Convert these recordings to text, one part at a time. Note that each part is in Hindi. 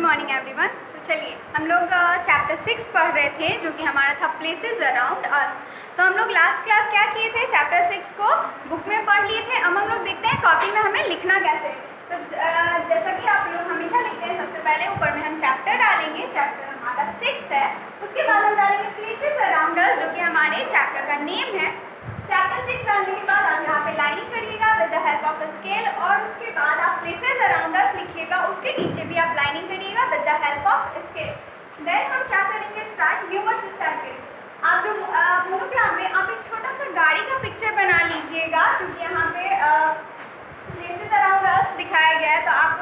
मॉर्निंग एवरीवन तो चलिए, हम लोग चैप्टर सिक्स पढ़ रहे थे, जो कि हमारा था प्लेसेस अराउंड अस तो हम लोग लास्ट क्लास क्या किए थे? चैप्टर सिक्स को बुक में पढ़ लिए थे। अब हम लोग देखते हैं कॉपी में हमें लिखना कैसे तो जैसा कि आप लोग हमेशा लिखते हैं, सबसे पहले ऊपर में हम चैप्टर डालेंगे। चैप्टर हमारा सिक्स है। उसके बाद हम डालेंगे प्लेसेस अराउंड अस जो कि हमारे चैप्टर का नेम है चैप्टर सिक्स डालने के बाद आप यहाँ पे लाइनिंग करिएगा with the help of scale और उसके बाद आप प्लेसेस अराउंड अस लिखिएगा उसके नीचे भी आप लाइनिंग करिएगा with the help of scale then हम क्या करेंगे स्टार्ट न्यूवर्स स्टार्ट करेंगे आप जो मोनोग्राम में आप एक छोटा सा गाड़ी का पिक्चर बना लीजिएगा, क्योंकि यहाँ पे प्लेसेस अराउंड अस दिखाया गया है तो आप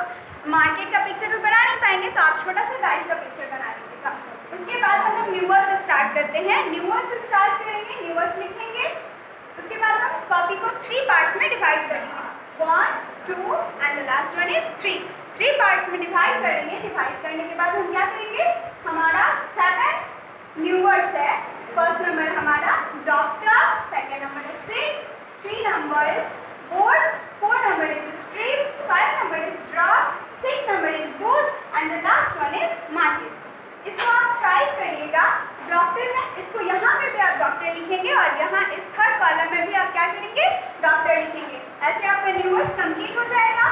मार्केट का पिक्चर तो बना नहीं पाएँगे तो आप छोटा सा गाड़ी का पिक्चर बना लीजिएगा। उसके बाद हम लोग न्यूवर्स स्टार्ट करते हैं। न्यूवर्स स्टार्ट करेंगे न्यूवर्स लिखेंगे। उसके बाद हम कॉपी को थ्री पार्ट्स में डिवाइड करेंगे। One two and last one is three three parts में डिवाइड करेंगे डिवाइड करने के बाद हम क्या करेंगे? हमारा सेवन न्यू वर्ड्स है। नंबर हमारा doctor second number is sick three number is board four number is street five number is drop six number is board and the last one is market इसको आप चॉइस करिएगा। डॉक्टर है इसको यहाँ पे भी आप डॉक्टर लिखेंगे और यहाँ इस थर्ड कॉलम में भी आप क्या करेंगे? डॉक्टर लिखेंगे। ऐसे आपका न्यूवर्स कंप्लीट हो जाएगा।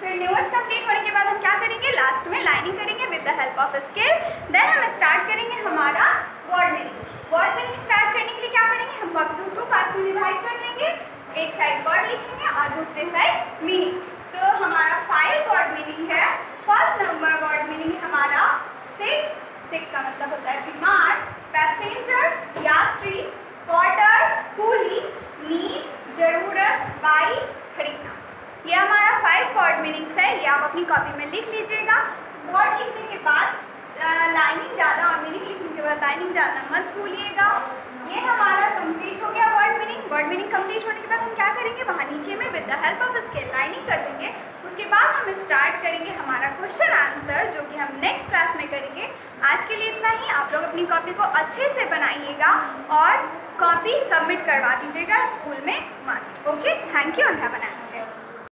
फिर न्यूवर्स कंप्लीट होने के बाद हम क्या करेंगे? लास्ट में लाइनिंग करेंगे with the help of scale then हम स्टार्ट करेंगे हमारा word meaning word meaning start करने के लिए क्या करेंगे? हम को टू पार्ट्स में डिवाइड कर देंगे। एक साइड वर्ड लिखेंगे और दूसरे साइड मीनिंग तो हमारा फाइव वर्ड मीनिंग है। फ़र्स्ट नंबर वर्ड मीनिंग हमारा सिक सिक का मतलब होता है बीमार पैसेंजर यात्री क्वार्टर कूली नीड ज़रूरत, बाई, खरीदना। ये हमारा फाइव वर्ड मीनिंग्स है। ये आप अपनी कॉपी में लिख लीजिएगा। वर्ड लिखने के बाद लाइनिंग डालना और मीनिंग लिखने के बाद लाइनिंग डालना मत भूलिएगा। ये हमारा कंप्लीट हो गया word meaning word meaning complete होने के बाद हम क्या करेंगे? वहाँ नीचे में with the help of scale lining कर देंगे। उसके बाद हम स्टार्ट करेंगे हमारा क्वेश्चन आंसर जो कि हम नेक्स्ट क्लास में करेंगे। आज के लिए इतना ही। आप लोग अपनी कॉपी को अच्छे से बनाइएगा और कॉपी सबमिट करवा दीजिएगा स्कूल में must okay thank you and have a nice